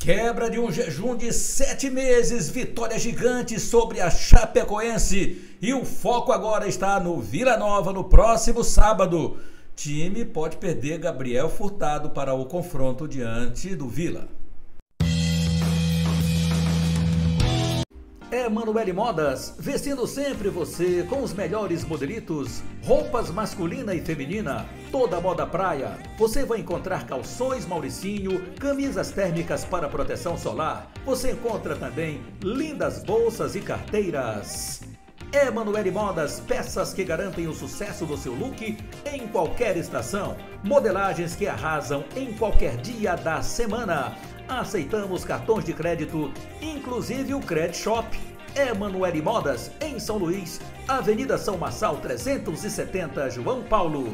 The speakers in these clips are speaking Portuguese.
Quebra de um jejum de sete meses, vitória gigante sobre a Chapecoense. E o foco agora está no Vila Nova no próximo sábado. Time pode perder Gabriel Furtado para o confronto diante do Vila. Emanuele Modas, vestindo sempre você com os melhores modelitos, roupas masculina e feminina, toda moda praia. Você vai encontrar calções Mauricinho, camisas térmicas para proteção solar. Você encontra também lindas bolsas e carteiras. Emanuele Modas, peças que garantem o sucesso do seu look em qualquer estação. Modelagens que arrasam em qualquer dia da semana. Aceitamos cartões de crédito, inclusive o Credit Shop. Emanuele Modas, em São Luís, Avenida São Massal 370, João Paulo.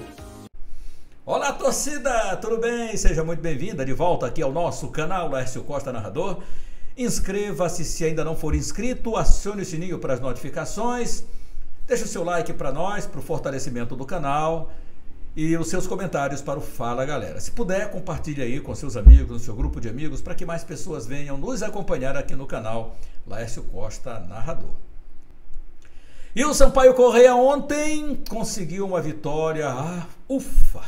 Olá, torcida, tudo bem? Seja muito bem-vinda de volta aqui ao nosso canal Laércio Costa Narrador. Inscreva-se se ainda não for inscrito, acione o sininho para as notificações, deixe o seu like para nós, para o fortalecimento do canal e os seus comentários para o Fala Galera. Se puder, compartilhe aí com seus amigos, no seu grupo de amigos, para que mais pessoas venham nos acompanhar aqui no canal Laércio Costa Narrador. E o Sampaio Correia ontem conseguiu uma vitória, ah, ufa!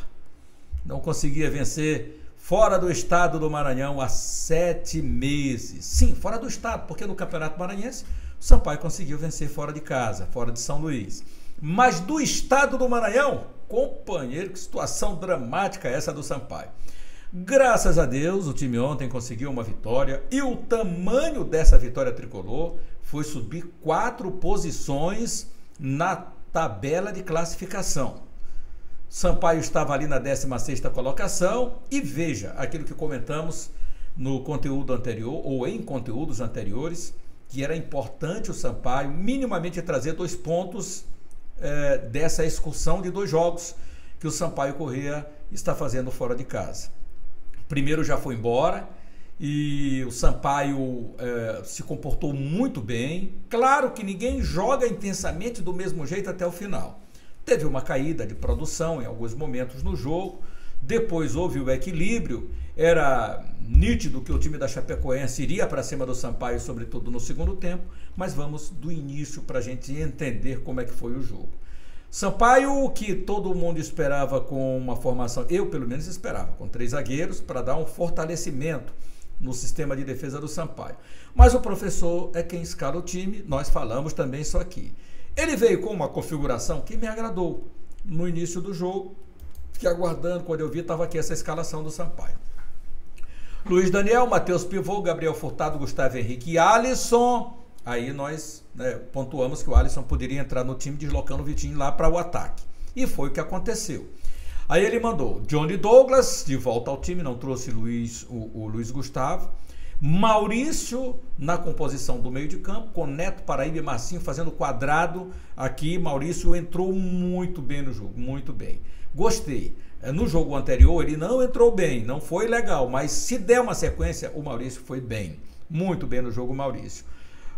Não conseguia vencer fora do estado do Maranhão há sete meses. Sim, fora do estado, porque no Campeonato Maranhense o Sampaio conseguiu vencer fora de casa, fora de São Luís. Mas do estado do Maranhão, companheiro, que situação dramática essa do Sampaio. Graças a Deus, o time ontem conseguiu uma vitória e o tamanho dessa vitória tricolor foi subir quatro posições na tabela de classificação. Sampaio estava ali na 16ª colocação e veja aquilo que comentamos no conteúdo anterior ou em conteúdos anteriores, que era importante o Sampaio minimamente trazer dois pontos é, dessa excursão de dois jogos que o Sampaio Corrêa está fazendo fora de casa. O primeiro já foi embora e o Sampaio é, se comportou muito bem. Claro que ninguém joga intensamente do mesmo jeito até o final. Teve uma caída de produção em alguns momentos no jogo. Depois houve o equilíbrio. Era nítido que o time da Chapecoense iria para cima do Sampaio, sobretudo no segundo tempo. Mas vamos do início para a gente entender como é que foi o jogo. Sampaio, que todo mundo esperava com uma formação, eu pelo menos esperava, com três zagueiros, para dar um fortalecimento no sistema de defesa do Sampaio. Mas o professor é quem escala o time, nós falamos também isso aqui. Ele veio com uma configuração que me agradou no início do jogo. Fiquei aguardando, quando eu vi, estava aqui essa escalação do Sampaio. Luiz Daniel, Matheus Pivô, Gabriel Furtado, Gustavo Henrique e Alisson. Aí nós né, pontuamos que o Alisson poderia entrar no time deslocando o Vitinho lá para o ataque. E foi o que aconteceu. Aí ele mandou Johnny Douglas de volta ao time, não trouxe Luiz, o, o Luiz Gustavo. Maurício na composição do meio de campo, com Neto, Paraíba e Marcinho fazendo quadrado aqui. Maurício entrou muito bem no jogo, muito bem. Gostei. É, no jogo anterior ele não entrou bem, não foi legal, mas se der uma sequência, o Maurício foi bem. Muito bem no jogo, Maurício.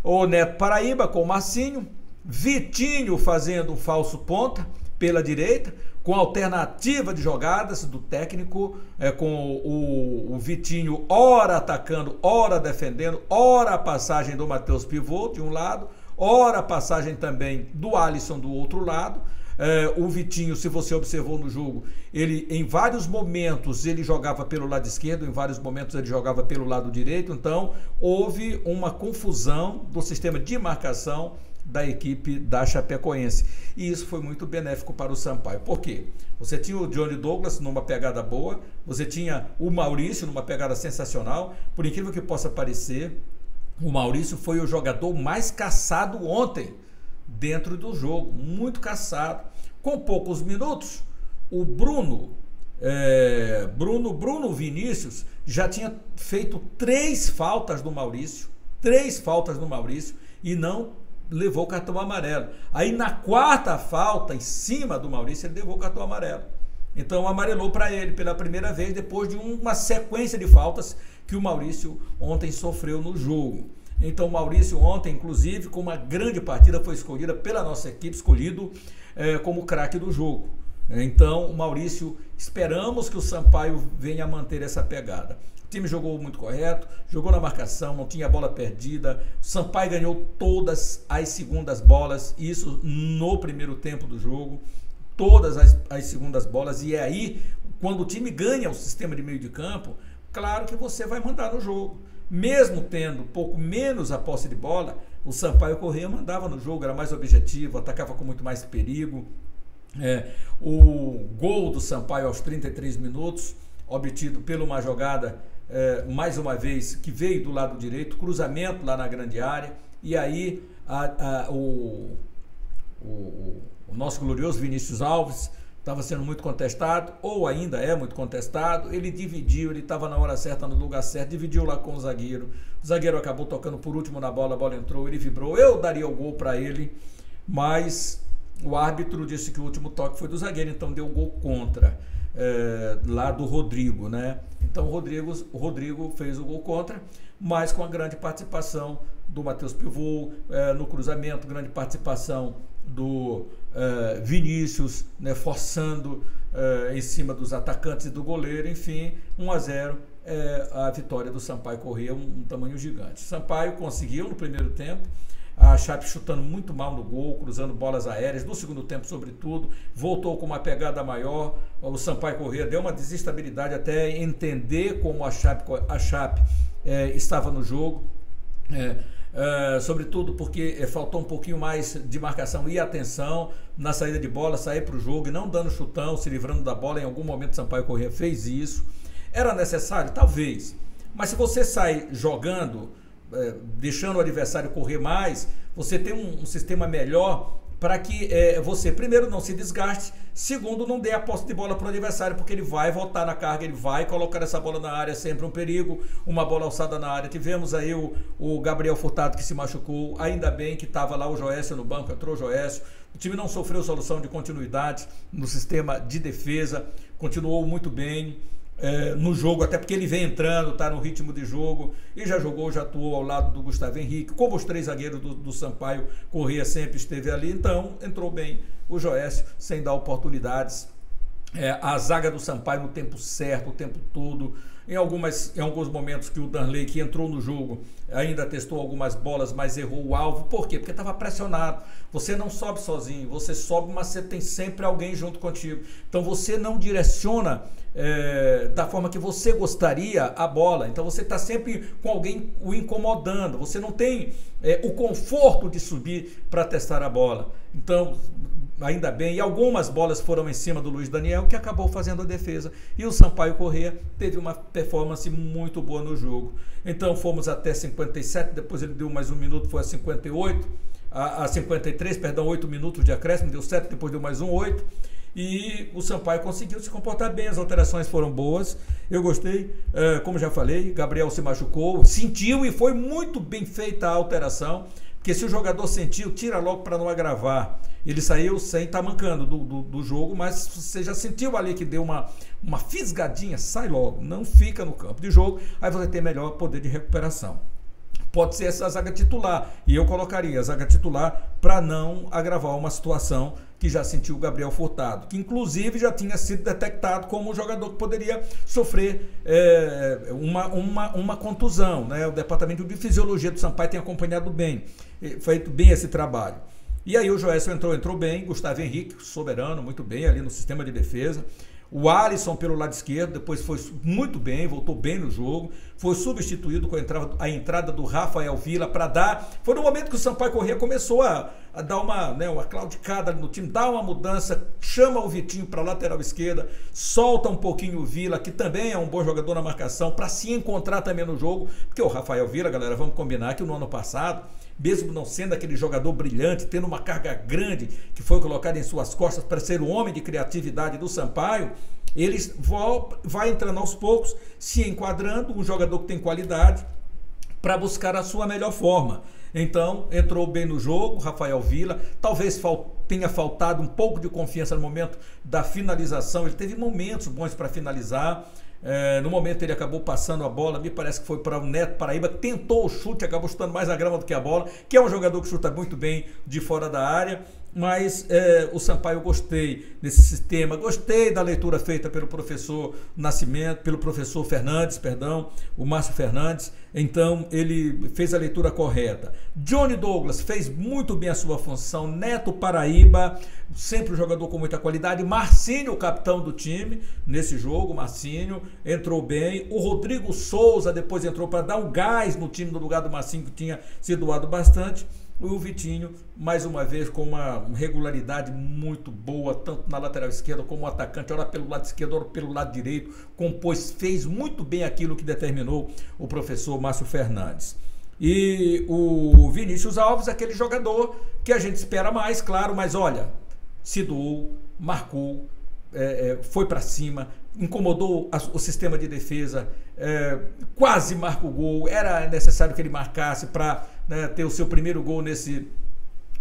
O Neto Paraíba com o Marcinho. Vitinho fazendo um falso ponta pela direita com alternativa de jogadas do técnico, é, com o, o, Vitinho ora atacando, ora defendendo, ora a passagem do Matheus Pivô de um lado, ora a passagem também do Alisson do outro lado. É, o Vitinho, se você observou no jogo, ele em vários momentos ele jogava pelo lado esquerdo, em vários momentos ele jogava pelo lado direito, então houve uma confusão do sistema de marcação da equipe da Chapecoense. E isso foi muito benéfico para o Sampaio. Por quê? Você tinha o Johnny Douglas numa pegada boa, você tinha o Maurício numa pegada sensacional. Por incrível que possa parecer, o Maurício foi o jogador mais caçado ontem dentro do jogo, muito caçado. Com poucos minutos, o Bruno, é, Bruno, Bruno Vinícius já tinha feito três faltas do Maurício, três faltas do Maurício e não levou o cartão amarelo. Aí na quarta falta, em cima do Maurício, ele levou o cartão amarelo. Então amarelou para ele pela primeira vez, depois de uma sequência de faltas que o Maurício ontem sofreu no jogo. Então o Maurício ontem, inclusive, com uma grande partida, foi escolhida pela nossa equipe, escolhido é, como craque do jogo. Então, o Maurício, esperamos que o Sampaio venha manter essa pegada. Time jogou muito correto, jogou na marcação, não tinha bola perdida. O Sampaio ganhou todas as segundas bolas, isso no primeiro tempo do jogo. Todas as, as segundas bolas. E é aí, quando o time ganha o sistema de meio de campo, claro que você vai mandar no jogo. Mesmo tendo pouco menos a posse de bola, o Sampaio Corrêa mandava no jogo, era mais objetivo, atacava com muito mais perigo. É, o gol do Sampaio aos 33 minutos, obtido por uma jogada, é, mais uma vez, que veio do lado direito, cruzamento lá na grande área, e aí a, a, o, o, o nosso glorioso Vinícius Alves estava sendo muito contestado, ou ainda é muito contestado, ele dividiu, ele estava na hora certa, no lugar certo, dividiu lá com o zagueiro. O zagueiro acabou tocando por último na bola, a bola entrou, ele vibrou. Eu daria o gol para ele, mas o árbitro disse que o último toque foi do zagueiro, então deu o gol contra. É, lá do Rodrigo, né? Então o Rodrigo, o Rodrigo fez o gol contra, mas com a grande participação do Matheus Pivô é, no cruzamento, grande participação do é, Vinícius, né, forçando é, em cima dos atacantes e do goleiro, enfim, 1 a 0 é, a vitória do Sampaio Corrêa, um, um tamanho gigante. Sampaio conseguiu no primeiro tempo, a Chape chutando muito mal no gol, cruzando bolas aéreas, no segundo tempo, sobretudo, voltou com uma pegada maior. O Sampaio Corrêa deu uma desestabilidade até entender como a Chape, a Chape é, estava no jogo. É, é, sobretudo porque é, faltou um pouquinho mais de marcação e atenção na saída de bola, sair para o jogo e não dando chutão, se livrando da bola. Em algum momento, Sampaio Corrêa fez isso. Era necessário? Talvez. Mas se você sai jogando é, deixando o adversário correr mais, você tem um, um sistema melhor para que é, você, primeiro, não se desgaste, segundo, não dê a posse de bola para o adversário, porque ele vai voltar na carga, ele vai colocar essa bola na área, sempre um perigo, uma bola alçada na área. Tivemos aí o, o Gabriel Furtado que se machucou, ainda bem que estava lá o Joécio no banco, entrou o Joécio. O time não sofreu solução de continuidade no sistema de defesa, continuou muito bem é, no jogo, até porque ele vem entrando, está no ritmo de jogo e já jogou, já atuou ao lado do Gustavo Henrique, como os três zagueiros do, do Sampaio, Corrêa sempre esteve ali, então entrou bem o Joécio, sem dar oportunidades. É, a zaga do Sampaio no tempo certo, o tempo todo, em, algumas, em alguns momentos que o Danley, que entrou no jogo, ainda testou algumas bolas, mas errou o alvo. Por quê? Porque estava pressionado. Você não sobe sozinho, você sobe, mas você tem sempre alguém junto contigo. Então você não direciona é, da forma que você gostaria a bola. Então você está sempre com alguém o incomodando. Você não tem é, o conforto de subir para testar a bola. Então ainda bem, e algumas bolas foram em cima do Luiz Daniel, que acabou fazendo a defesa. E o Sampaio Corrêa teve uma performance muito boa no jogo. Então fomos até 57, depois ele deu mais um minuto, foi a 58, a, a 53, perdão, 8 minutos de acréscimo, deu 7, depois deu mais um 8. E o Sampaio conseguiu se comportar bem, as alterações foram boas. Eu gostei, é, como já falei, Gabriel se machucou, sentiu e foi muito bem feita a alteração. Porque se o jogador sentiu, tira logo para não agravar. Ele saiu sem estar tá mancando do, do, do, jogo, mas você já sentiu ali que deu uma, uma fisgadinha, sai logo, não fica no campo de jogo, aí você tem melhor poder de recuperação. Pode ser essa zaga titular, e eu colocaria a zaga titular para não agravar uma situação que já sentiu o Gabriel Furtado, que inclusive já tinha sido detectado como um jogador que poderia sofrer é, uma, uma, uma contusão. Né? O departamento de fisiologia do Sampaio tem acompanhado bem, feito bem esse trabalho. E aí o Joécio entrou, entrou bem, Gustavo Henrique, soberano, muito bem ali no sistema de defesa. O Alisson pelo lado esquerdo, depois foi muito bem, voltou bem no jogo. Foi substituído com a entrada, a entrada do Rafael Vila para dar. Foi no momento que o Sampaio Corrêa começou a, a dar uma, né, uma claudicada no time, dá uma mudança, chama o Vitinho para lateral esquerda, solta um pouquinho o Vila, que também é um bom jogador na marcação, para se encontrar também no jogo. Porque o Rafael Vila, galera, vamos combinar que no ano passado mesmo não sendo aquele jogador brilhante, tendo uma carga grande que foi colocada em suas costas para ser o homem de criatividade do Sampaio, ele vai entrando aos poucos, se enquadrando, um jogador que tem qualidade, para buscar a sua melhor forma. Então, entrou bem no jogo, Rafael Vila. Talvez tenha faltado um pouco de confiança no momento da finalização. Ele teve momentos bons para finalizar. É, no momento ele acabou passando a bola, me parece que foi para o Neto Paraíba, tentou o chute, acabou chutando mais a grama do que a bola, que é um jogador que chuta muito bem de fora da área. Mas é, o Sampaio gostei desse sistema, gostei da leitura feita pelo professor Nascimento, pelo professor Fernandes, perdão, o Márcio Fernandes. Então ele fez a leitura correta. Johnny Douglas fez muito bem a sua função. Neto Paraíba, sempre um jogador com muita qualidade. Marcinho, capitão do time nesse jogo, Marcinho entrou bem. O Rodrigo Souza depois entrou para dar um gás no time no lugar do Marcinho que tinha se doado bastante o Vitinho, mais uma vez, com uma regularidade muito boa, tanto na lateral esquerda como atacante, ora pelo lado esquerdo, ora pelo lado direito, compôs, fez muito bem aquilo que determinou o professor Márcio Fernandes. E o Vinícius Alves, aquele jogador que a gente espera mais, claro, mas olha, se doou, marcou, é, é, foi para cima, incomodou a, o sistema de defesa, é, quase marca o gol. Era necessário que ele marcasse para né, ter o seu primeiro gol nesse,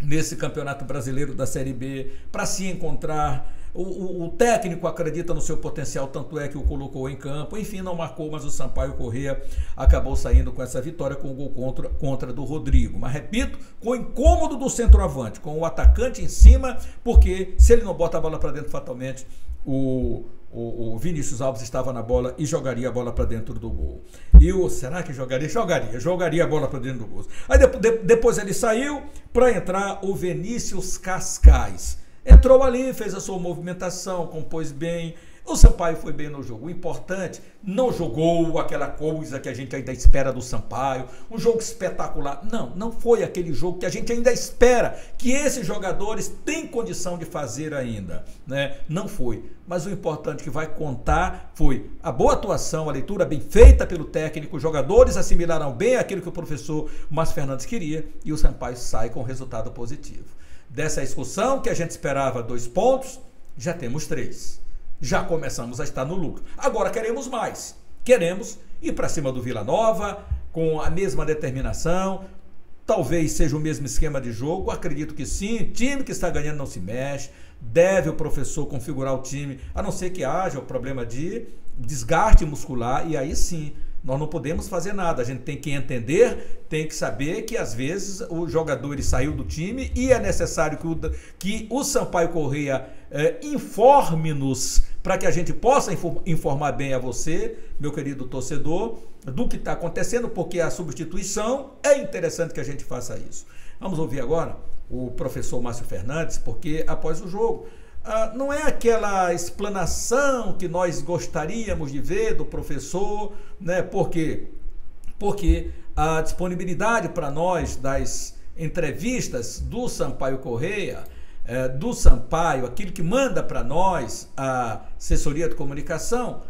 nesse campeonato brasileiro da Série B, para se encontrar. O, o, o, técnico acredita no seu potencial, tanto é que o colocou em campo. Enfim, não marcou, mas o Sampaio Corrêa acabou saindo com essa vitória com o gol contra, contra do Rodrigo. Mas repito, com o incômodo do centroavante, com o atacante em cima, porque se ele não bota a bola para dentro fatalmente, o, o, o, Vinícius Alves estava na bola e jogaria a bola para dentro do gol. E o será que jogaria? Jogaria, jogaria a bola para dentro do gol. Aí de, de, depois ele saiu para entrar o Vinícius Cascais. Entrou ali, fez a sua movimentação, compôs bem, o Sampaio foi bem no jogo. O importante, não jogou aquela coisa que a gente ainda espera do Sampaio, um jogo espetacular. Não, não foi aquele jogo que a gente ainda espera que esses jogadores têm condição de fazer ainda, né? Não foi. Mas o importante que vai contar foi a boa atuação, a leitura bem feita pelo técnico, os jogadores assimilaram bem aquilo que o professor Márcio Fernandes queria e o Sampaio sai com resultado positivo. Dessa excursão que a gente esperava dois pontos, já temos três já começamos a estar no lucro. Agora queremos mais. Queremos ir para cima do Vila Nova com a mesma determinação. Talvez seja o mesmo esquema de jogo. Acredito que sim. Time que está ganhando não se mexe. Deve o professor configurar o time, a não ser que haja o problema de desgaste muscular. E aí sim, nós não podemos fazer nada. A gente tem que entender, tem que saber que às vezes o jogador ele saiu do time e é necessário que o, que o Sampaio Correia é, informe-nos para que a gente possa informar bem a você, meu querido torcedor, do que está acontecendo, porque a substituição é interessante que a gente faça isso. Vamos ouvir agora o professor Márcio Fernandes, porque após o jogo ah, não é aquela explanação que nós gostaríamos de ver do professor, né? Por quê? Porque a disponibilidade para nós das entrevistas do Sampaio Correia, eh, do Sampaio, aquilo que manda para nós a assessoria de comunicação,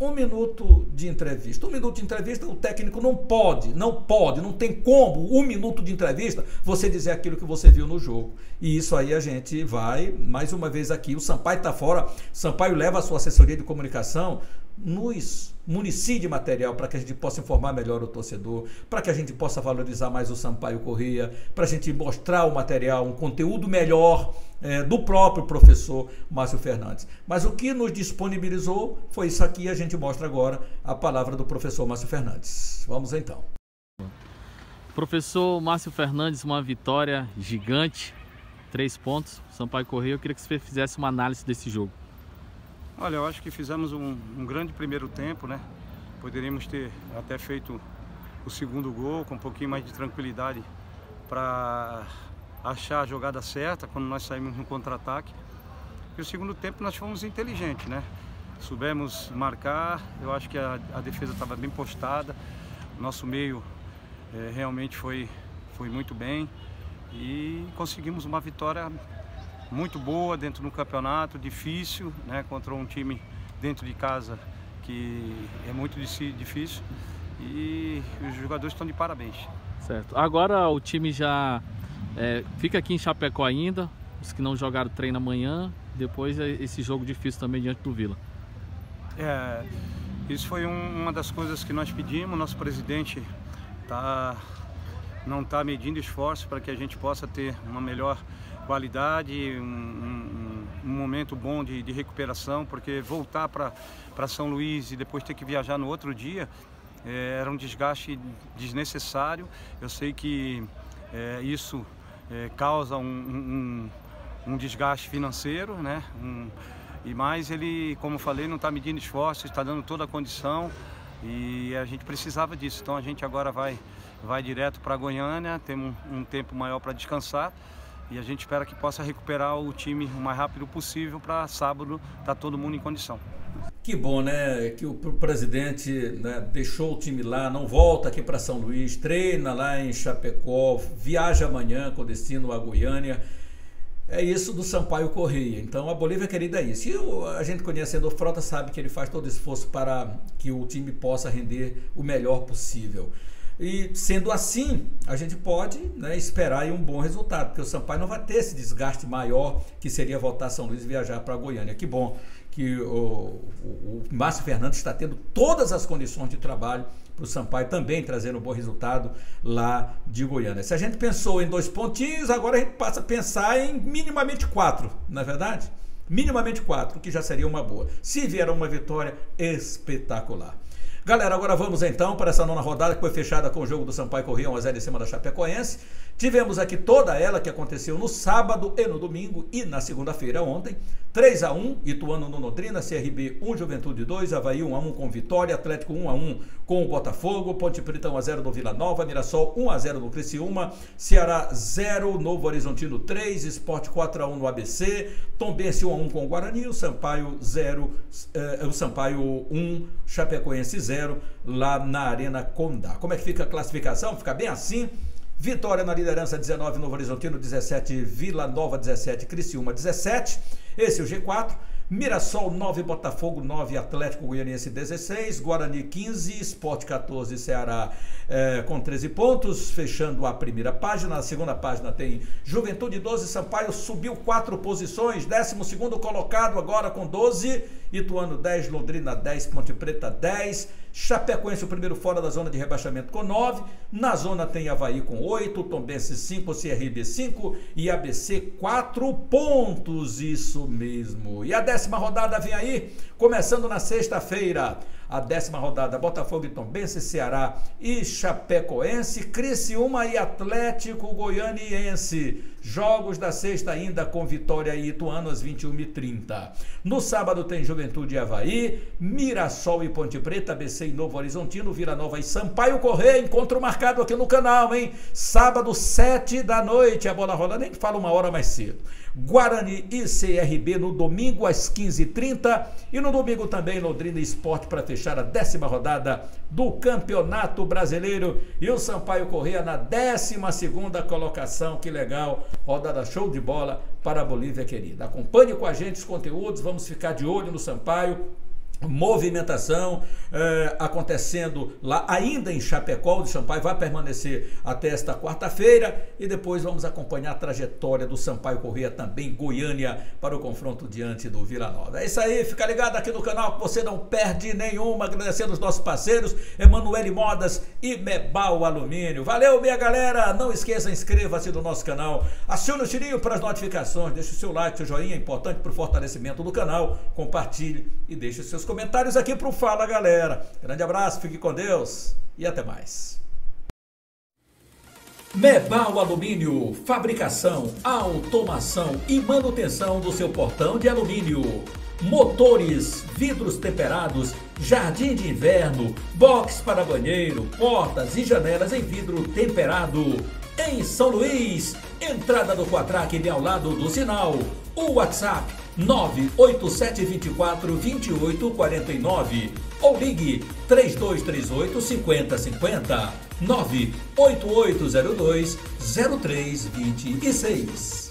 um minuto de entrevista. Um minuto de entrevista, o técnico não pode, não pode, não tem como, um minuto de entrevista, você dizer aquilo que você viu no jogo. E isso aí a gente vai, mais uma vez aqui, o Sampaio está fora, Sampaio leva a sua assessoria de comunicação nos municie de material para que a gente possa informar melhor o torcedor, para que a gente possa valorizar mais o Sampaio Correia, para a gente mostrar o material, um conteúdo melhor é, do próprio professor Márcio Fernandes. Mas o que nos disponibilizou foi isso aqui, a gente mostra agora a palavra do professor Márcio Fernandes. Vamos então. Professor Márcio Fernandes, uma vitória gigante, três pontos. Sampaio Correia, eu queria que você fizesse uma análise desse jogo. Olha, eu acho que fizemos um, um, grande primeiro tempo, né? Poderíamos ter até feito o segundo gol com um pouquinho mais de tranquilidade para achar a jogada certa quando nós saímos no contra-ataque. E o segundo tempo nós fomos inteligentes, né? Soubemos marcar, eu acho que a, a defesa estava bem postada, nosso meio é, realmente foi, foi muito bem e conseguimos uma vitória muito boa dentro do campeonato, difícil, né, contra um time dentro de casa que é muito difícil e os jogadores estão de parabéns. Certo. Agora o time já é, fica aqui em Chapecó ainda, os que não jogaram treino amanhã, depois é esse jogo difícil também diante do Vila. É, isso foi um, uma das coisas que nós pedimos, nosso presidente tá, não está medindo esforços para que a gente possa ter uma melhor qualidade, um, um, um momento bom de, de, recuperação, porque voltar para São Luís e depois ter que viajar no outro dia é, era um desgaste desnecessário. Eu sei que é, isso é, causa um, um desgaste financeiro, né? E mais ele, como falei, não está medindo esforços, está dando toda a condição e a gente precisava disso. Então a gente agora vai, vai direto para Goiânia, temos um, um tempo maior para descansar e a gente espera que possa recuperar o time o mais rápido possível para sábado estar tá todo mundo em condição. Que bom, né? Que o presidente né, deixou o time lá, não volta aqui para São Luís, treina lá em Chapecó, viaja amanhã com destino a Goiânia. É isso do Sampaio Correia. Então a Bolívia querida é isso. E a gente conhecendo o Frota sabe que ele faz todo esforço para que o time possa render o melhor possível. E sendo assim, a gente pode né, esperar um bom resultado, porque o Sampaio não vai ter esse desgaste maior que seria voltar a São Luís e viajar para Goiânia. Que bom que o, o, o Márcio Fernandes está tendo todas as condições de trabalho para o Sampaio também trazendo um bom resultado lá de Goiânia. Se a gente pensou em dois pontinhos, agora a gente passa a pensar em minimamente quatro, não é verdade? Minimamente quatro, que já seria uma boa. Se vier uma vitória espetacular. Galera, agora vamos então para essa nona rodada que foi fechada com o jogo do Sampaio Corrêa 1x0 em cima da Chapecoense. Tivemos aqui toda ela que aconteceu no sábado e no domingo e na segunda-feira ontem. 3 a 1 Ituano no Londrina, CRB 1 Juventude 2, Havaí 1 a 1 com Vitória, Atlético 1 a 1 com o Botafogo, Ponte Preta 1 a 0 no Vila Nova, Mirassol 1 a 0 no Criciúma, Ceará 0, Novo Horizontino 3, Esporte 4 a 1 no ABC, Tombense 1 a 1 com o Guarani, o Sampaio 0, eh, o Sampaio 1, Chapecoense 0 lá na Arena Condá. Como é que fica a classificação? Fica bem assim. Vitória na liderança 19, Novo Horizontino 17, Vila Nova 17, Criciúma 17. Esse é o G4. Mirassol 9, Botafogo 9, Atlético Goianiense 16, Guarani 15, Sport 14, Ceará é, com 13 pontos, fechando a primeira página. Na segunda página tem Juventude 12, Sampaio subiu 4 posições, 12 colocado agora com 12, Ituano 10, Londrina 10, Ponte Preta 10, Chapecoense o primeiro fora da zona de rebaixamento com 9, na zona tem Havaí com 8, Tombense 5, CRB 5 e ABC 4 pontos, isso mesmo. E a décima rodada vem aí, começando na sexta-feira a décima rodada. Botafogo e Tombense, Ceará e Chapecoense, Criciúma e Atlético Goianiense. Jogos da sexta ainda com Vitória e Ituano às 21h30. No sábado tem Juventude e Havaí, Mirassol e Ponte Preta, ABC e Novo Horizontino, Vila Nova e Sampaio Correia. Encontro marcado aqui no canal, hein? Sábado, 7 da noite. A bola rola, nem fala uma hora mais cedo. Guarani e CRB no domingo às 15h30 e no domingo também Londrina Esporte para fechar a décima rodada do Campeonato Brasileiro. E o Sampaio Correia na décima segunda colocação, que legal, rodada show de bola para a Bolívia querida. Acompanhe com a gente os conteúdos, vamos ficar de olho no Sampaio, movimentação é, acontecendo lá ainda em Chapecó, o Sampaio vai permanecer até esta quarta-feira e depois vamos acompanhar a trajetória do Sampaio Corrêa também Goiânia para o confronto diante do Vila Nova. É isso aí, fica ligado aqui no canal que você não perde nenhuma, agradecendo os nossos parceiros, Emanuele Modas e Mebal Alumínio. Valeu, minha galera, não esqueça, inscreva-se no nosso canal, acione o sininho para as notificações, deixe o seu like, seu joinha, é importante para o fortalecimento do canal, compartilhe e deixe os seus comentários aqui para o Fala Galera. Grande abraço, fique com Deus e até mais. Mebal Alumínio, fabricação, automação e manutenção do seu portão de alumínio. Motores, vidros temperados, jardim de inverno, box para banheiro, portas e janelas em vidro temperado. Em São Luís, entrada do Quatraque bem ao lado do sinal. O WhatsApp 98724 2849 ou ligue 3238 5050 98802 0326.